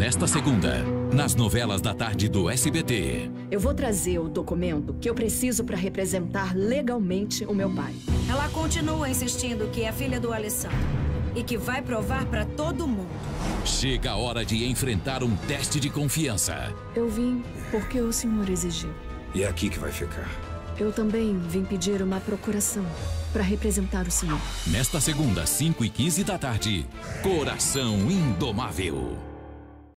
Nesta segunda, nas novelas da tarde do SBT. Eu vou trazer o documento que eu preciso para representar legalmente o meu pai. Ela continua insistindo que é filha do Alessandro e que vai provar para todo mundo. Chega a hora de enfrentar um teste de confiança. Eu vim porque o senhor exigiu. E é aqui que vai ficar. Eu também vim pedir uma procuração para representar o senhor. Nesta segunda, 5 e 15 da tarde, Coração Indomável.